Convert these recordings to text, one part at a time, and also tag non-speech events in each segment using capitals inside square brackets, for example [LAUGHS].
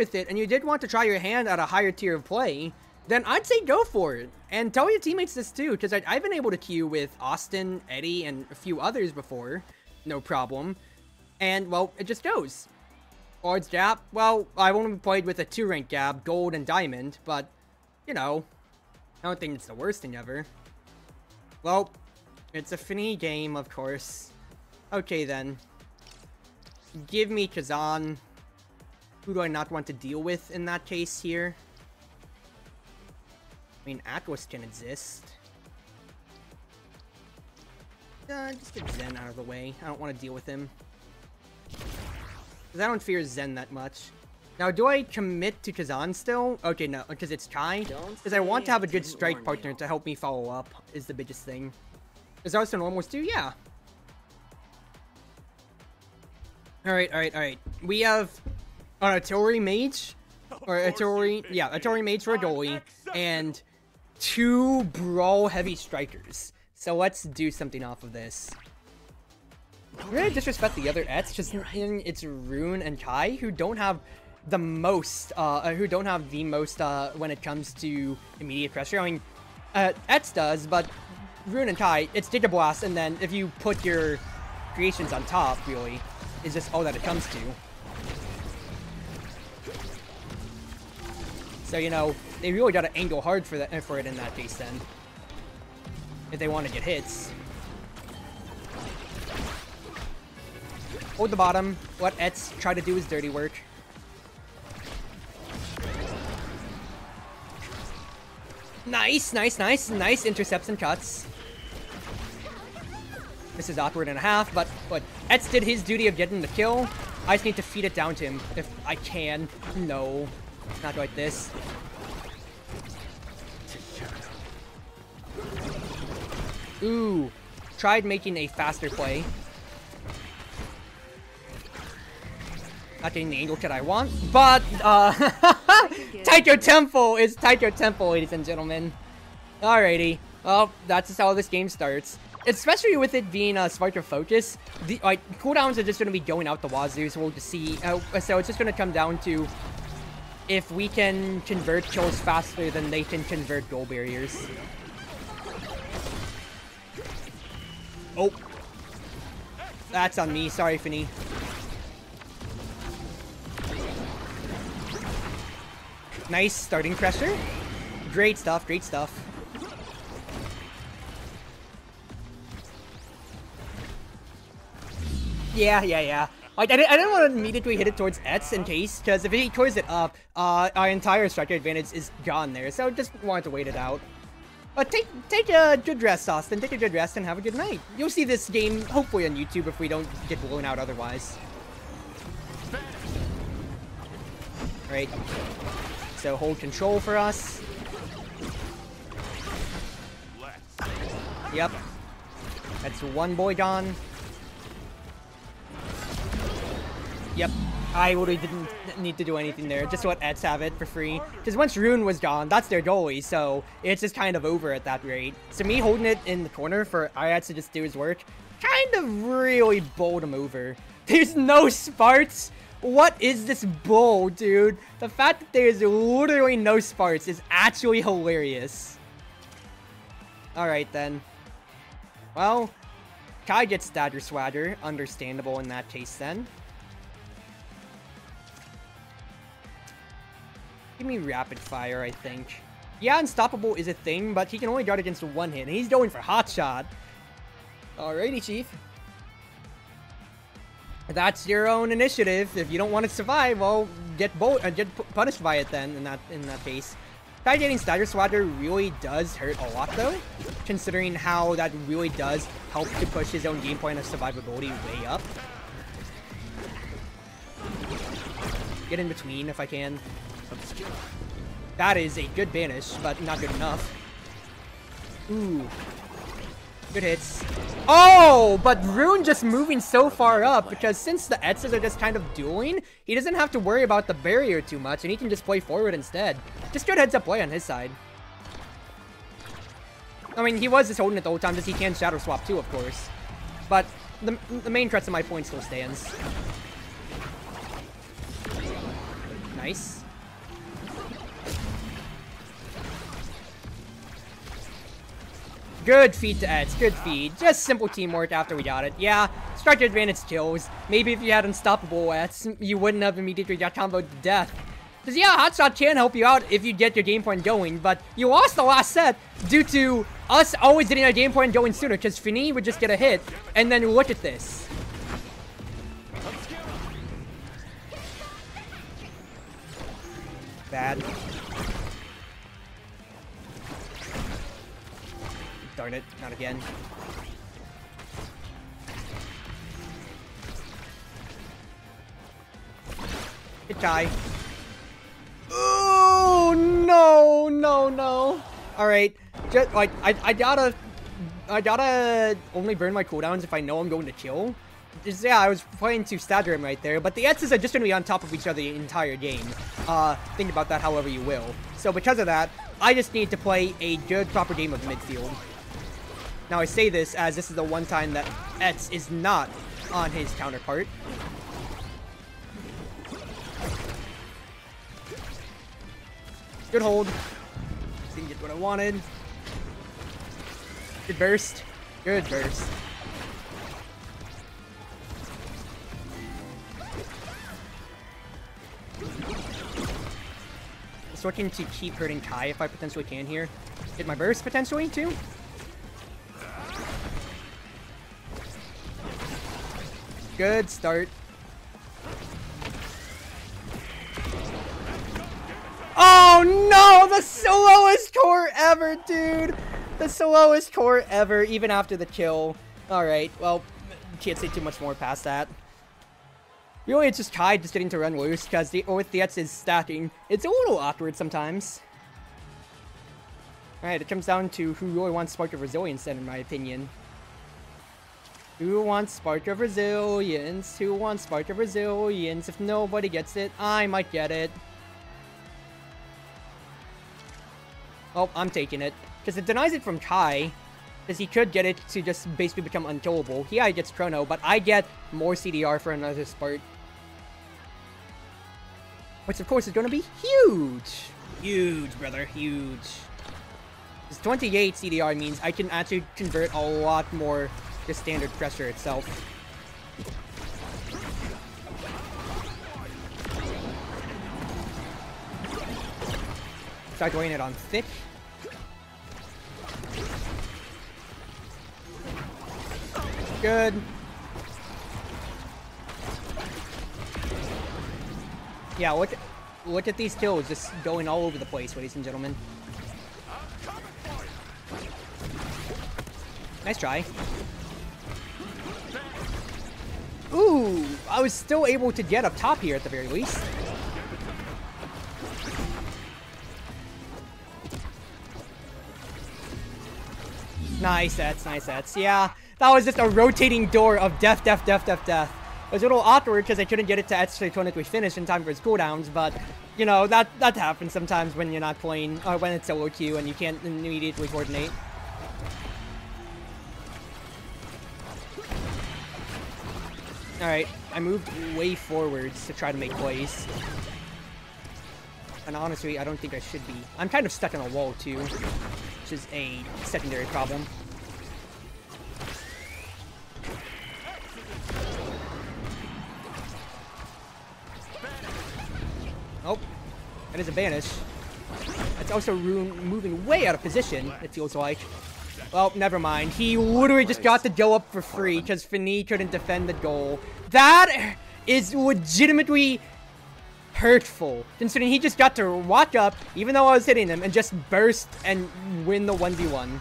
with it and you did want to try your hand at a higher tier of play, then I'd say go for it. And tell your teammates this too, because I've been able to queue with Austin, Eddie, and a few others before. No problem. And, well, it just goes. Lord's Gap, well, I've only played with a 2-rank Gab, Gold and Diamond, but, you know, I don't think it's the worst thing ever. Well, it's a funny game, of course. Okay, then. Give me Kazan. Who do I not want to deal with in that case here? I mean, Atlas can exist. Uh, just get Zen out of the way. I don't want to deal with him. Because I don't fear Zen that much. Now, do I commit to Kazan still? Okay, no, because it's Kai. Because I want to have a good strike partner to help me follow up, is the biggest thing. Is that also normals too? Yeah. Alright, alright, alright. We have an artillery mage, or artillery, yeah, artillery mage for a goalie, and two brawl heavy strikers. So let's do something off of this. I'm gonna disrespect the other Ets just in it's Rune and Kai who don't have the most, uh, uh, who don't have the most, uh, when it comes to immediate pressure. I mean, uh, Ets does, but Rune and Kai, it's Giga Blast, and then if you put your creations on top, really, is just all that it comes to. So, you know, they really gotta angle hard for that for it in that case then. If they want to get hits. Hold the bottom. Let Etz try to do his dirty work. Nice, nice, nice, nice intercepts and cuts. This is awkward and a half, but but Etz did his duty of getting the kill. I just need to feed it down to him if I can. No, not like this. Ooh, tried making a faster play. Not getting the angle that I want, but uh, [LAUGHS] Taiko Temple is Taiko Temple, ladies and gentlemen. Alrighty, well, that's just how this game starts. Especially with it being a uh, Sparta Focus, the like cooldowns are just going to be going out the wazoo, so we'll just see. Uh, so it's just going to come down to if we can convert kills faster than they can convert goal barriers. Oh. That's on me. Sorry, Finii. Nice starting pressure. Great stuff, great stuff. Yeah, yeah, yeah. Like, I, didn't, I didn't want to immediately hit it towards Etz in case, because if he towards it up, uh, our entire striker advantage is gone there, so just wanted to wait it out. But take take a good rest, Austin. Take a good rest and have a good night. You'll see this game hopefully on YouTube if we don't get blown out otherwise. Right. So hold control for us. Yep. That's one boy gone. Yep. I really didn't need to do anything there. Just let Eds have it for free. Because once Rune was gone, that's their goalie, so it's just kind of over at that rate. So me holding it in the corner for Ayats to just do his work kind of really bowled him over. [LAUGHS] There's no Sparts. What is this bull, dude? The fact that there's literally no Sparts is actually hilarious. Alright then. Well, Kai gets Stagger Swagger. Understandable in that case then. Give me rapid fire, I think. Yeah, unstoppable is a thing, but he can only guard against one hit, and he's going for hot shot. Alrighty, Chief. That's your own initiative. If you don't want to survive, well, get uh, get punished by it then. In that in that case, getting Stagger Swagger really does hurt a lot though, considering how that really does help to push his own game point of survivability way up. Get in between if I can. That is a good banish, but not good enough. Ooh. Good hits. Oh, but Rune just moving so far up because since the Etzes are just kind of dueling, he doesn't have to worry about the barrier too much and he can just play forward instead. Just good heads up play on his side. I mean, he was just holding it the whole time because he can Shadow Swap too, of course. But the, the main threat of my point still stands. Nice. Good feed to Eds, good feed. Just simple teamwork after we got it. Yeah, structure advantage kills. Maybe if you had unstoppable Eds, you wouldn't have immediately got comboed to death. Because yeah, Hotshot can help you out if you get your game point going, but you lost the last set due to us always getting our game point going sooner, because Finii would just get a hit, and then look at this. Bad. Darn it, not again. Try. Oh no, no, no. All right, just like I, I gotta, I gotta only burn my cooldowns if I know I'm going to kill. Just, yeah, I was playing to stagger him right there, but the X's are just gonna be on top of each other the entire game. Uh, think about that however you will. So because of that, I just need to play a good, proper game of midfield. Now I say this as this is the one time that Etz is not on his counterpart. Good hold. Didn't get what I wanted. Good burst. Good burst. Just looking to keep hurting Kai if I potentially can here. Hit my burst potentially too. Good start. Oh no! The slowest core ever, dude! The slowest core ever, even after the kill. Alright, well, can't say too much more past that. Really, it's just Kai just getting to run loose, because the Orthietz is stacking. It's a little awkward sometimes. Alright, it comes down to who really wants Spark of Resilience then, in my opinion. Who wants Spark of Resilience? Who wants Spark of Resilience? If nobody gets it, I might get it. Oh, I'm taking it. Because it denies it from Kai. Because he could get it to just basically become unkillable. He yeah, gets Chrono, but I get more CDR for another Spark. Which of course is going to be huge. Huge, brother. Huge. This 28 CDR means I can actually convert a lot more standard pressure itself. Start going it on thick. Good. Yeah, look, look at these kills just going all over the place, ladies and gentlemen. Nice try. Ooh, I was still able to get up top here at the very least. Nice that's nice that's Yeah, that was just a rotating door of death, death, death, death, death. It was a little awkward because I couldn't get it to actually to finish in time for his cooldowns, but, you know, that, that happens sometimes when you're not playing, or when it's solo queue and you can't immediately coordinate. Alright, I moved way forwards to try to make plays. And honestly, I don't think I should be. I'm kind of stuck in a wall too, which is a secondary problem. Oh, that is a banish. It's also moving way out of position, it feels like. Well, never mind. He literally just got the go up for free because Finii couldn't defend the goal. That is legitimately hurtful. Considering he just got to walk up, even though I was hitting him, and just burst and win the 1v1.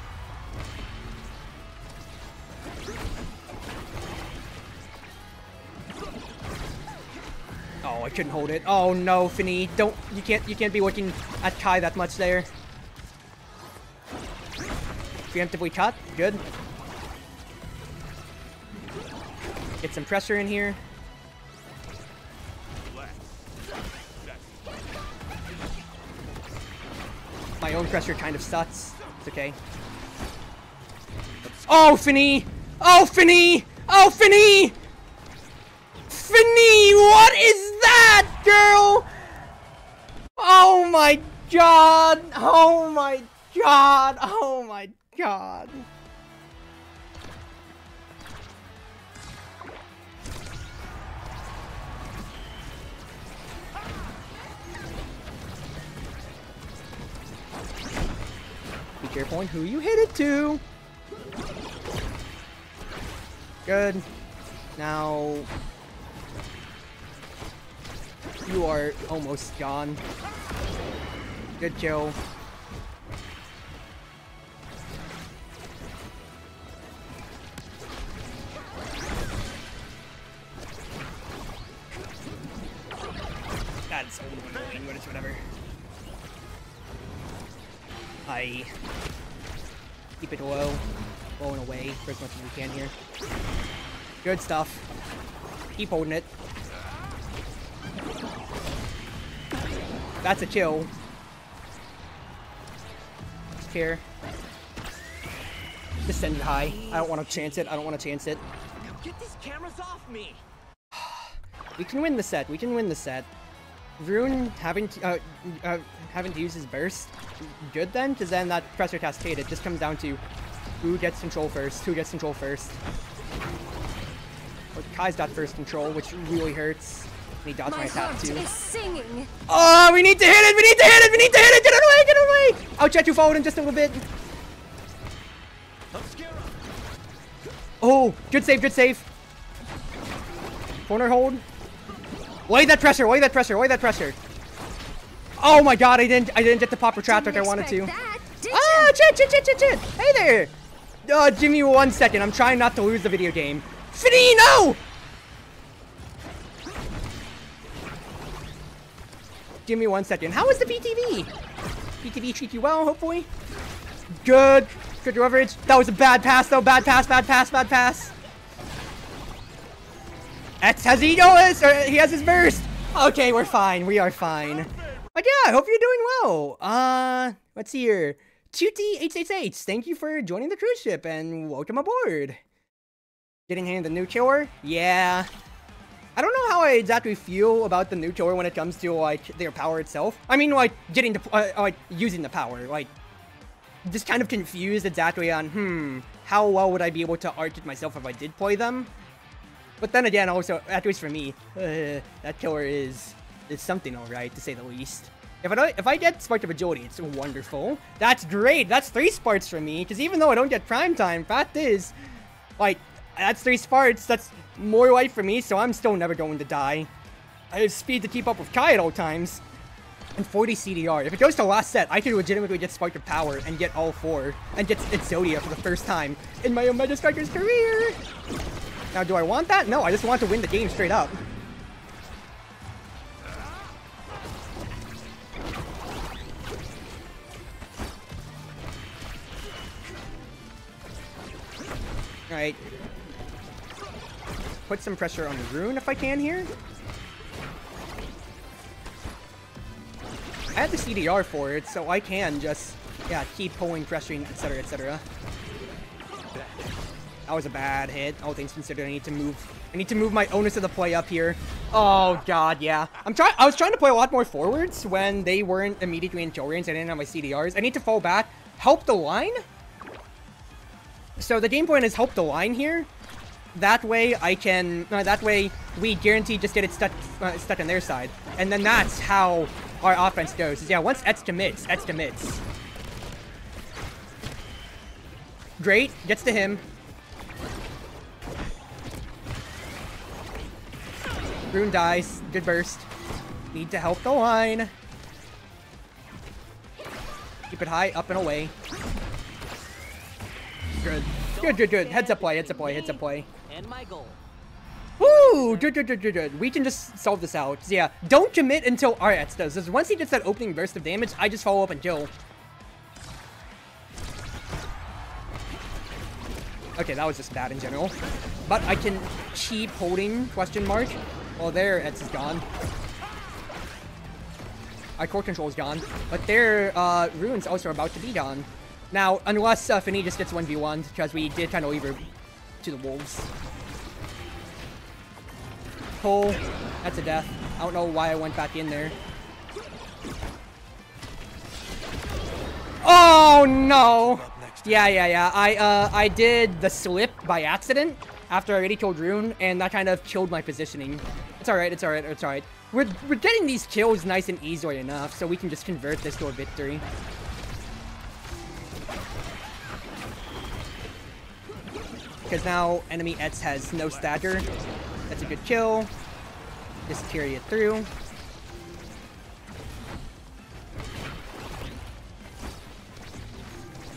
Oh, I couldn't hold it. Oh no, Finii. Don't you can't you can't be looking at Kai that much there. Preemptively cut. Good. Get some pressure in here. My own pressure kind of sucks. It's okay. Oh, Finii! Oh, Finii! Oh, Finii! Finii! What is that, girl? Oh my god! Oh my god! Oh my god! Be careful on who you hit it to! Good. Now... You are almost gone. Good kill. So annoying, but it's whatever. I keep it low, blowing away for as much as we can here. Good stuff. Keep holding it. That's a kill. Here. Just send it high. I don't want to chance it. I don't want to chance it. Get these cameras off me! [SIGHS] We can win the set. We can win the set. Rune having to, uh, uh, having to use his burst, good then, because then that pressure cascade, it just comes down to who gets control first, who gets control first. Well, Kai's got first control, which really hurts. And he dodged my, My attack heart too. is singing. Oh, we need to hit it! We need to hit it! We need to hit it! Get it away! Get it away! I'll check you forward in just a little bit. Oh, good save, good save. Corner hold. Lay that pressure, lay that pressure, lay that pressure. Oh my god, I didn't I didn't get the pop retract like I wanted to. That, Ah, chit, chit, chit, chit, chit. Hey there. Uh, give me one second. I'm trying not to lose the video game. Finii, no! Give me one second. How is the PTB? PTB treat you well, hopefully? Good. Good leverage. That was a bad pass, though. Bad pass, bad pass, bad pass. X has Egoist, or he has his burst. Okay, we're fine. We are fine. But yeah, I hope you're doing well. Uh, let's see here. 2T888, thank you for joining the cruise ship and welcome aboard. Getting handed the new killer? Yeah. I don't know how I exactly feel about the new killer when it comes to like their power itself. I mean, like getting the uh, like using the power, like just kind of confused exactly on hmm how well would I be able to arch it myself if I did play them. But then again, also at least for me, uh, that killer is is something alright to say the least. If I don't, if I get Spark of Agility, it's wonderful. That's great. That's three Sparks for me. Because even though I don't get Prime Time, fact is, like that's three Sparks. That's more life for me. So I'm still never going to die. I have speed to keep up with Kai at all times. And 40 CDR. If it goes to last set, I could legitimately get Spark of Power and get all four. And get Exodia for the first time in my Omega Striker's career. Now, do I want that? No, I just want to win the game straight up. Alright. Put some pressure on the rune if I can here. I have the CDR for it, so I can just, yeah, keep pulling, pressuring, etc., etc. That was a bad hit. All things considered, I need to move. I need to move my onus of the play up here. Oh god, yeah. I'm trying. I was trying to play a lot more forwards when they weren't immediately in range. I didn't have my CDRs. I need to fall back, help the line. So the game plan is help the line here. That way I can. Uh, that way we guarantee just get it stuck uh, stuck on their side, and then that's how our offense goes. Is yeah, once Etz commits, Etz commits. Great, gets to him. Rune dies. Good burst. Need to help the line. Keep it high, up and away. Good. Good, good, good. Heads up play, heads up play, heads up play. And my goal. Woo! Good, good, good, good, good. We can just solve this out. So yeah, don't commit until Arets does. Because once he gets that opening burst of damage, I just follow up and kill. Okay, that was just bad in general. But I can keep holding question mark. Well, there, Etz is gone. Our core control is gone. But their uh, runes also are about to be gone. Now, unless uh, Finii just gets 1v1, because we did kind of leave her to the wolves. Pull. That's a death. I don't know why I went back in there. Oh no! Yeah, yeah, yeah. I uh I did the slip by accident after I already killed Rune, and that kind of killed my positioning. It's alright, it's alright, it's alright. We're, we're getting these kills nice and easily enough, so we can just convert this to a victory. Because now enemy Etz has no stagger. That's a good kill. Just carry it through.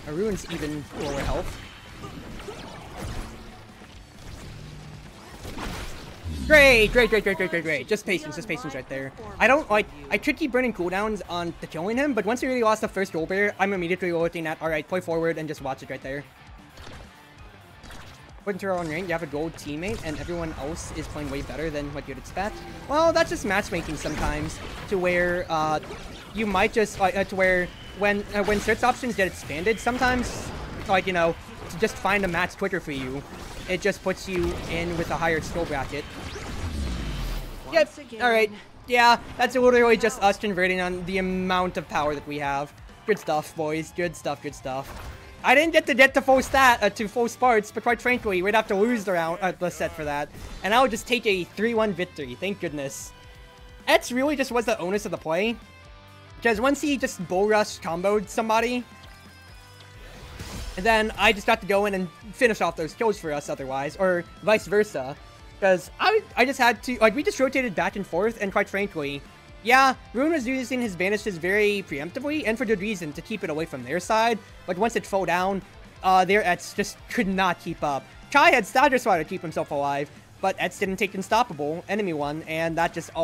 Rune's even lower health. Great, great, great, great, great, great, great. Just patience, just patience right there. I don't, like, I could keep burning cooldowns on the killing him, but once he really lost the first gold bear, I'm immediately looking at, alright, play forward and just watch it right there. Put into your own rank, you have a gold teammate, and everyone else is playing way better than what you'd expect. Well, that's just matchmaking sometimes, to where, uh, you might just, uh, to where when uh, when search options get expanded, sometimes, like, you know, to just find a match quicker for you, it just puts you in with a higher skill bracket. Yep, alright. Yeah, that's literally just us converting on the amount of power that we have. Good stuff, boys. Good stuff, good stuff. I didn't get to get to full stat, uh, to full sparts, but quite frankly, we'd have to lose the round, uh, the set for that. And I would just take a 3-1 victory, thank goodness. Etz really just was the onus of the play. Because once he just bull rush comboed somebody, and then I just got to go in and finish off those kills for us otherwise, or vice versa. Because I, I just had to, like, we just rotated back and forth, and quite frankly, yeah, Rune was using his banishes very preemptively, and for good reason, to keep it away from their side, but once it fell down, uh, their Etz just could not keep up. Kai had Stagger Swat to keep himself alive, but Etz didn't take Unstoppable, enemy one, and that just all